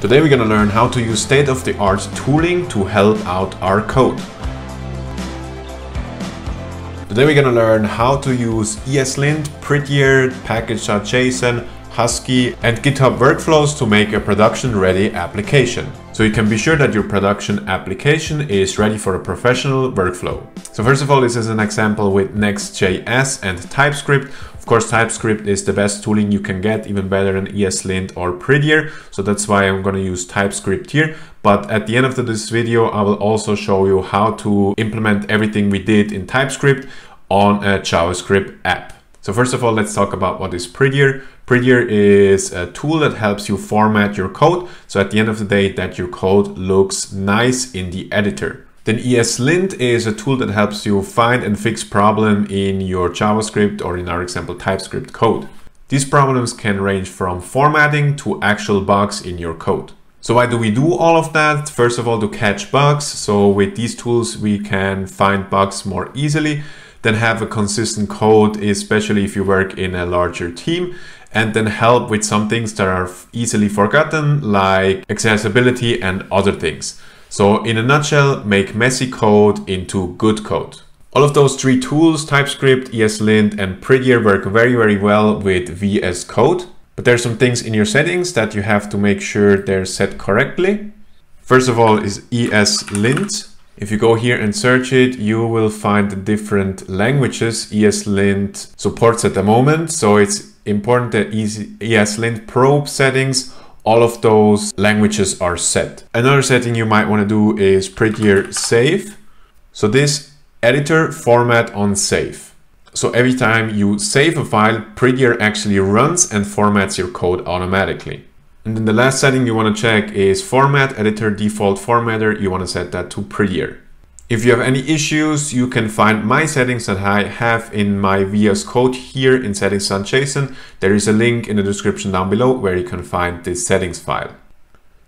Today we're gonna learn how to use state-of-the-art tooling to help out our code. Today we're gonna learn how to use ESLint, Prettier, Package.json, Husky and GitHub workflows to make a production-ready application. So you can be sure that your production application is ready for a professional workflow. So first of all, this is an example with Next.js and TypeScript. Of course, TypeScript is the best tooling you can get, even better than ESLint or Prettier. So that's why I'm going to use TypeScript here. But at the end of this video, I will also show you how to implement everything we did in TypeScript on a JavaScript app. So first of all, let's talk about what is Prettier. Prettier is a tool that helps you format your code. So at the end of the day, that your code looks nice in the editor. Then ESLint is a tool that helps you find and fix problem in your JavaScript or in our example TypeScript code. These problems can range from formatting to actual bugs in your code. So why do we do all of that? First of all, to catch bugs. So with these tools, we can find bugs more easily then have a consistent code, especially if you work in a larger team, and then help with some things that are easily forgotten, like accessibility and other things. So in a nutshell, make messy code into good code. All of those three tools, TypeScript, ESLint, and Prettier work very, very well with VS Code. But there's some things in your settings that you have to make sure they're set correctly. First of all is ESLint. If you go here and search it, you will find the different languages ESLint supports at the moment. So it's important that ESLint probe settings, all of those languages are set. Another setting you might want to do is prettier save. So this editor format on save. So every time you save a file, Prettier actually runs and formats your code automatically. And then the last setting you want to check is format editor default formatter. You want to set that to prettier. If you have any issues, you can find my settings that I have in my VS Code here in settings.json. There is a link in the description down below where you can find this settings file.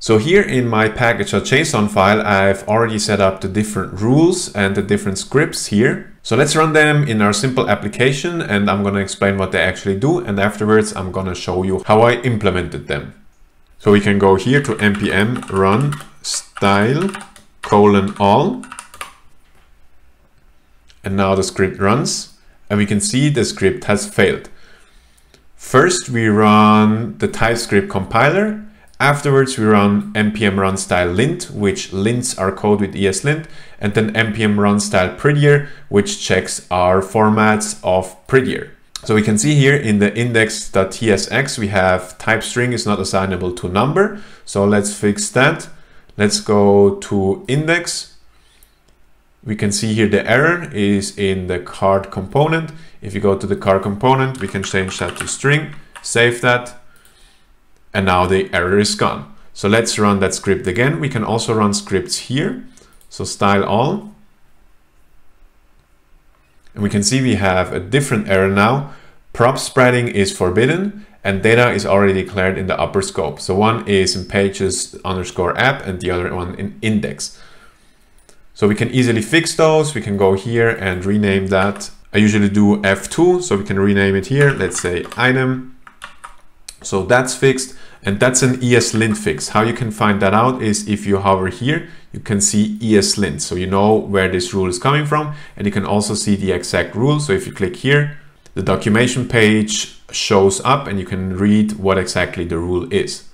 So here in my package.json file, I've already set up the different rules and the different scripts here. So let's run them in our simple application and I'm going to explain what they actually do. And afterwards, I'm going to show you how I implemented them. So we can go here to npm run style colon all. And now the script runs and we can see the script has failed. First, we run the TypeScript compiler. Afterwards, we run npm run style lint, which lints our code with ESLint, and then npm run style prettier, which checks our formats of prettier. So we can see here in the index.tsx, we have type string is not assignable to number. So let's fix that. Let's go to index. We can see here the error is in the card component. If you go to the card component, we can change that to string, save that, and now the error is gone. So let's run that script again. We can also run scripts here. So style all, and we can see we have a different error now. Prop spreading is forbidden and data is already declared in the upper scope. So one is in pages underscore app and the other one in index. So we can easily fix those. We can go here and rename that. I usually do F2, so we can rename it here. Let's say item. So that's fixed. And that's an ESLint fix. How you can find that out is if you hover here, you can see ESLint. So you know where this rule is coming from. And you can also see the exact rule. So if you click here, the documentation page shows up and you can read what exactly the rule is.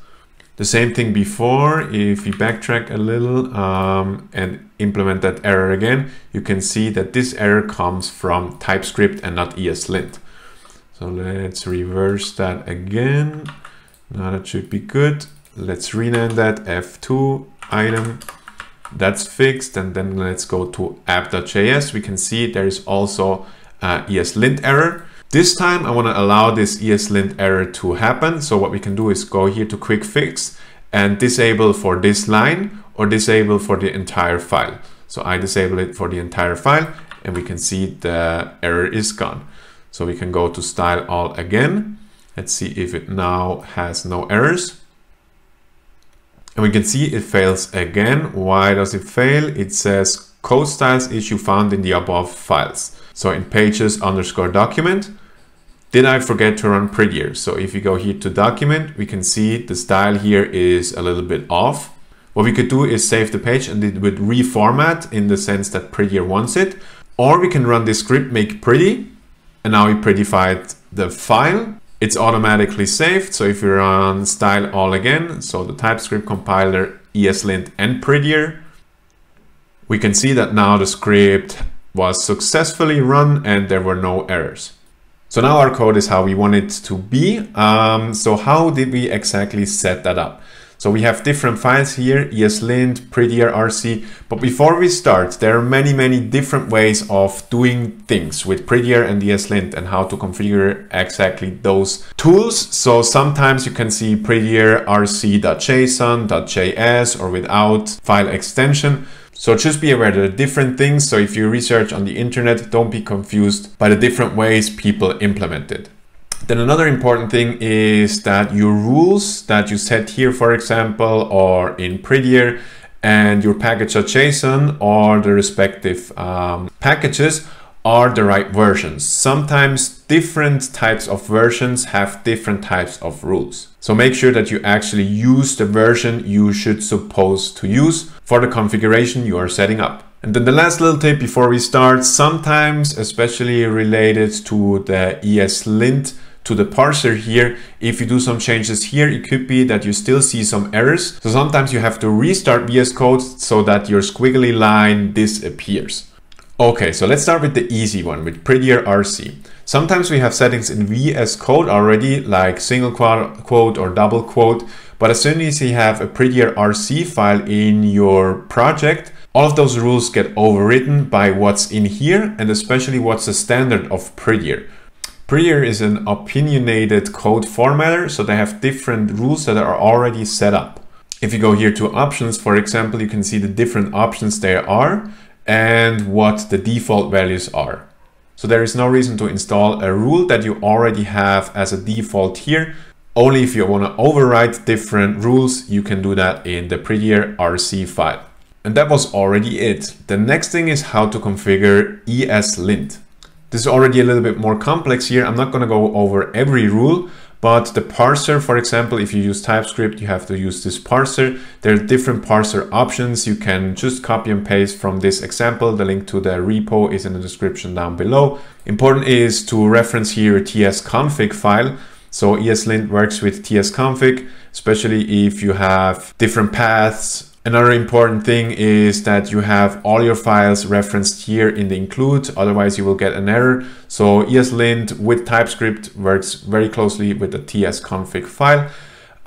The same thing before, if we backtrack a little um, and implement that error again, you can see that this error comes from TypeScript and not ESLint. So let's reverse that again. Now that should be good. Let's rename that F2 item. That's fixed. And then let's go to app.js. We can see there is also uh, ESLint error. This time I want to allow this ESLint error to happen. So what we can do is go here to quick fix and disable for this line or disable for the entire file. So I disable it for the entire file and we can see the error is gone. So we can go to style all again Let's see if it now has no errors. And we can see it fails again. Why does it fail? It says code styles issue found in the above files. So in pages underscore document, did I forget to run prettier? So if you go here to document, we can see the style here is a little bit off. What we could do is save the page and it would reformat in the sense that prettier wants it. Or we can run this script make pretty and now we prettified the file. It's automatically saved. So if you run style all again, so the TypeScript compiler, ESLint and prettier, we can see that now the script was successfully run and there were no errors. So now our code is how we want it to be. Um, so how did we exactly set that up? So we have different files here, ESLint, Prettier RC. But before we start, there are many, many different ways of doing things with Prettier and ESLint and how to configure exactly those tools. So sometimes you can see Prettier RC.json, .js or without file extension. So just be aware there are different things. So if you research on the internet, don't be confused by the different ways people implement it. Then another important thing is that your rules that you set here, for example, are in Prettier and your package.json or the respective um, packages are the right versions. Sometimes different types of versions have different types of rules. So make sure that you actually use the version you should suppose to use for the configuration you are setting up. And then the last little tip before we start, sometimes, especially related to the ESLint to the parser here, if you do some changes here, it could be that you still see some errors. So sometimes you have to restart VS Code so that your squiggly line disappears. Okay, so let's start with the easy one, with Prettier RC. Sometimes we have settings in VS Code already, like single quote or double quote, but as soon as you have a Prettier RC file in your project, all of those rules get overwritten by what's in here and especially what's the standard of Prettier. Prettier is an opinionated code formatter, so they have different rules that are already set up. If you go here to options, for example, you can see the different options there are and what the default values are. So there is no reason to install a rule that you already have as a default here. Only if you want to override different rules, you can do that in the Prettier RC file. And that was already it. The next thing is how to configure ESLint. This is already a little bit more complex here. I'm not going to go over every rule, but the parser, for example, if you use TypeScript, you have to use this parser. There are different parser options. You can just copy and paste from this example. The link to the repo is in the description down below. Important is to reference here a tsconfig file. So ESLint works with tsconfig, especially if you have different paths Another important thing is that you have all your files referenced here in the include, otherwise you will get an error. So ESLint with TypeScript works very closely with the tsconfig file.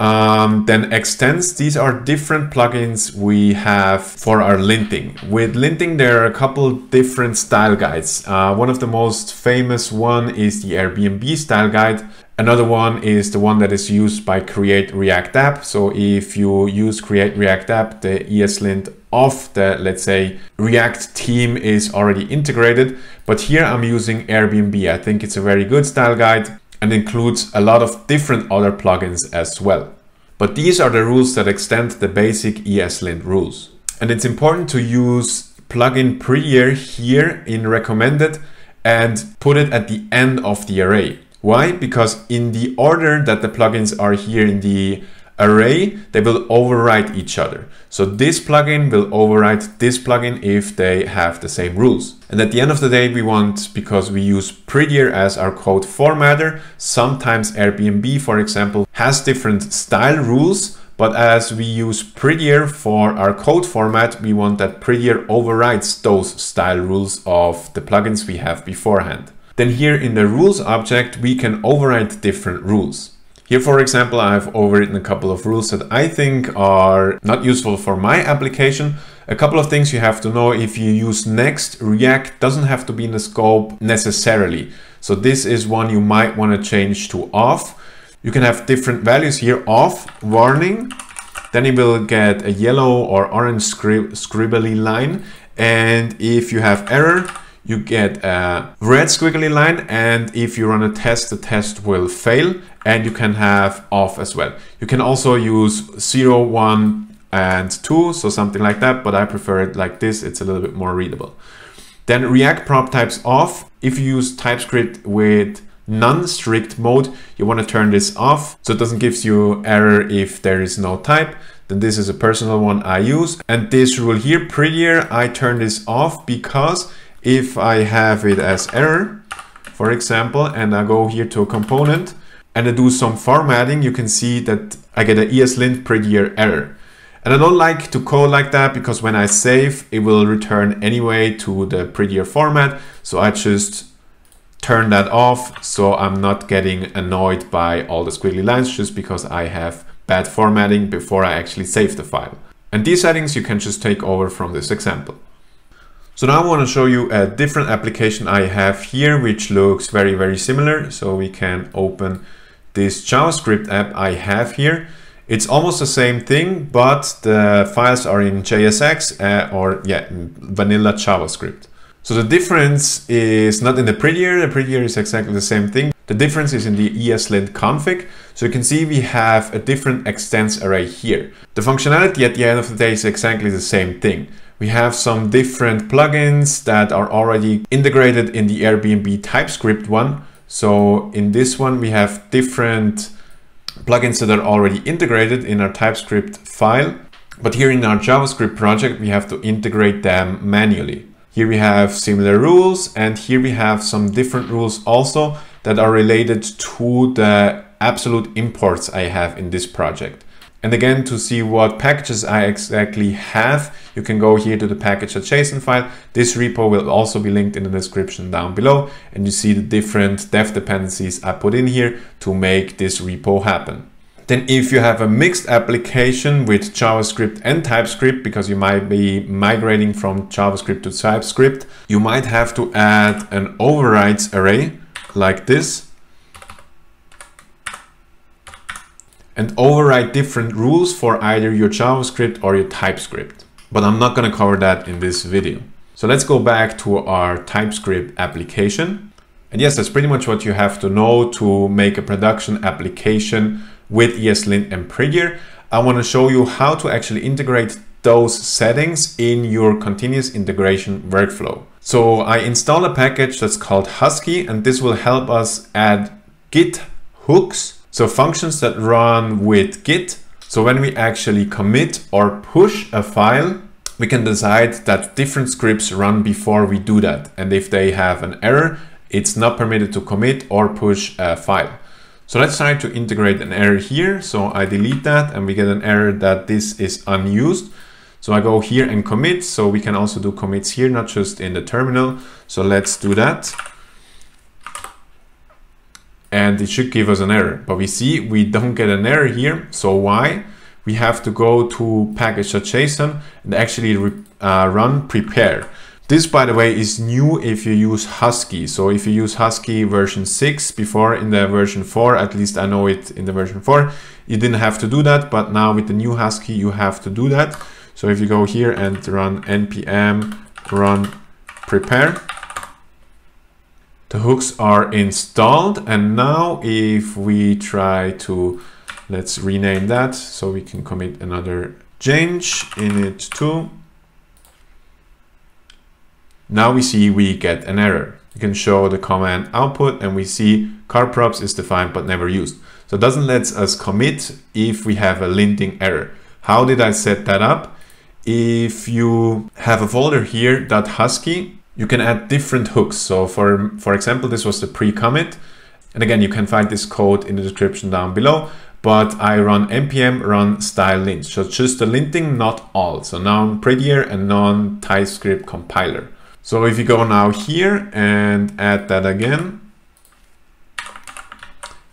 Um, then extends, these are different plugins we have for our linting. With linting, there are a couple different style guides. Uh, one of the most famous one is the Airbnb style guide. Another one is the one that is used by Create React App. So if you use Create React App, the ESLint of the, let's say, React team is already integrated. But here I'm using Airbnb. I think it's a very good style guide and includes a lot of different other plugins as well. But these are the rules that extend the basic ESLint rules. And it's important to use plugin Prettier here in recommended and put it at the end of the array. Why? Because in the order that the plugins are here in the array, they will override each other. So this plugin will override this plugin if they have the same rules. And at the end of the day, we want, because we use Prettier as our code formatter, sometimes Airbnb, for example, has different style rules, but as we use Prettier for our code format, we want that Prettier overrides those style rules of the plugins we have beforehand. Then here in the rules object, we can override different rules. Here, for example, I've overwritten a couple of rules that I think are not useful for my application. A couple of things you have to know if you use Next, React doesn't have to be in the scope necessarily. So this is one you might want to change to off. You can have different values here, off, warning, then it will get a yellow or orange scribbly line. And if you have error, you get a red squiggly line and if you run a test the test will fail and you can have off as well you can also use 0 1 and 2 so something like that but i prefer it like this it's a little bit more readable then react prop types off if you use typescript with non-strict mode, you want to turn this off so it doesn't give you error if there is no type. Then this is a personal one I use. And this rule here, prettier, I turn this off because if I have it as error, for example, and I go here to a component and I do some formatting, you can see that I get an ESLint prettier error. And I don't like to code like that because when I save, it will return anyway to the prettier format. So I just turn that off so I'm not getting annoyed by all the squiggly lines just because I have bad formatting before I actually save the file. And these settings you can just take over from this example. So now I want to show you a different application I have here, which looks very, very similar. So we can open this JavaScript app I have here. It's almost the same thing, but the files are in JSX uh, or yeah, vanilla JavaScript. So the difference is not in the prettier, the prettier is exactly the same thing. The difference is in the ESLint config. So you can see we have a different extends array here. The functionality at the end of the day is exactly the same thing. We have some different plugins that are already integrated in the Airbnb TypeScript one. So in this one, we have different plugins that are already integrated in our TypeScript file. But here in our JavaScript project, we have to integrate them manually. Here we have similar rules and here we have some different rules also that are related to the absolute imports I have in this project. And again, to see what packages I exactly have, you can go here to the package.json file. This repo will also be linked in the description down below. And you see the different dev dependencies I put in here to make this repo happen. Then if you have a mixed application with JavaScript and TypeScript, because you might be migrating from JavaScript to TypeScript, you might have to add an overrides array like this and override different rules for either your JavaScript or your TypeScript. But I'm not going to cover that in this video. So let's go back to our TypeScript application. And yes, that's pretty much what you have to know to make a production application with ESLint and Prettier. I want to show you how to actually integrate those settings in your continuous integration workflow. So I install a package that's called Husky, and this will help us add Git hooks so functions that run with git. So when we actually commit or push a file, we can decide that different scripts run before we do that. And if they have an error, it's not permitted to commit or push a file. So let's try to integrate an error here. So I delete that and we get an error that this is unused. So I go here and commit. So we can also do commits here, not just in the terminal. So let's do that and it should give us an error. But we see we don't get an error here. So why? We have to go to package.json and actually uh, run prepare. This, by the way, is new if you use Husky. So if you use Husky version 6 before in the version 4, at least I know it in the version 4, you didn't have to do that. But now with the new Husky, you have to do that. So if you go here and run npm run prepare, the hooks are installed and now if we try to let's rename that so we can commit another change in it too. Now we see we get an error. You can show the command output and we see card props is defined but never used. So it doesn't let us commit if we have a linting error. How did i set that up? If you have a folder here that .husky you can add different hooks. So for, for example, this was the pre-commit. And again, you can find this code in the description down below, but I run npm run style lint. So just the linting, not all. So non-prettier and non-TypeScript compiler. So if you go now here and add that again,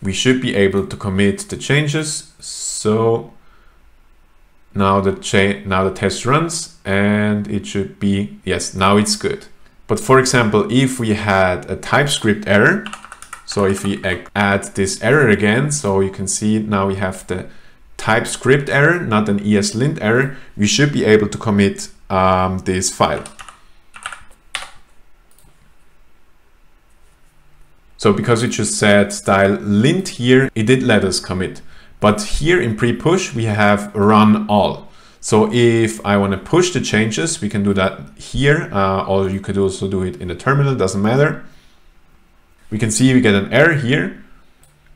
we should be able to commit the changes. So now the now the test runs and it should be, yes, now it's good. But for example, if we had a TypeScript error, so if we add this error again, so you can see now we have the TypeScript error, not an ESLint error, we should be able to commit um, this file. So because we just said style lint here, it did let us commit. But here in pre-push, we have run all. So if I want to push the changes, we can do that here, uh, or you could also do it in the terminal, doesn't matter. we can see we get an error here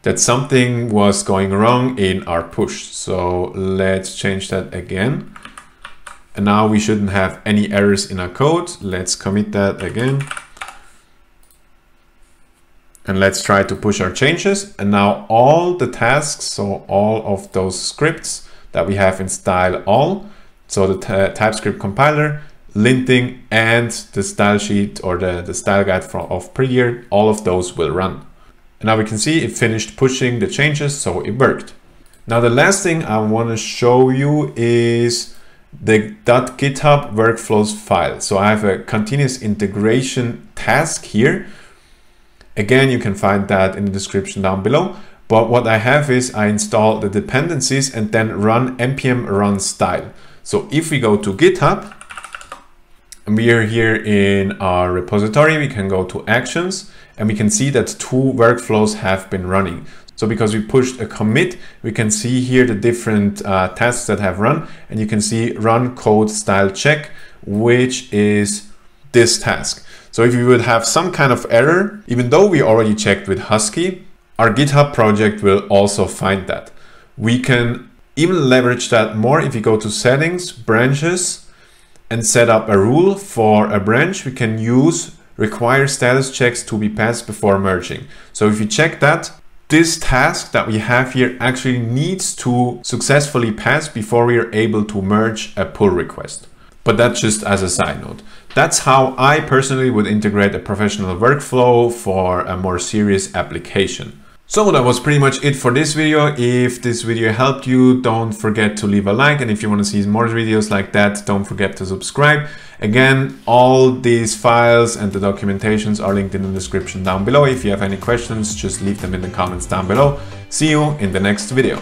that something was going wrong in our push. So let's change that again. And now we shouldn't have any errors in our code. Let's commit that again. And let's try to push our changes. And now all the tasks, so all of those scripts that we have in style all, so the TypeScript compiler, linting, and the style sheet or the, the style guide for, of Prettier, all of those will run. And now we can see it finished pushing the changes, so it worked. Now the last thing I want to show you is the .github workflows file. So I have a continuous integration task here. Again, you can find that in the description down below. But what I have is I install the dependencies and then run npm run style. So if we go to GitHub, and we are here in our repository, we can go to actions and we can see that two workflows have been running. So because we pushed a commit, we can see here the different uh, tasks that have run and you can see run code style check, which is this task. So if you would have some kind of error, even though we already checked with Husky, our GitHub project will also find that. We can even leverage that more if you go to settings, branches, and set up a rule for a branch. We can use require status checks to be passed before merging. So if you check that, this task that we have here actually needs to successfully pass before we are able to merge a pull request. But that's just as a side note. That's how I personally would integrate a professional workflow for a more serious application. So that was pretty much it for this video. If this video helped you, don't forget to leave a like. And if you want to see more videos like that, don't forget to subscribe. Again, all these files and the documentations are linked in the description down below. If you have any questions, just leave them in the comments down below. See you in the next video.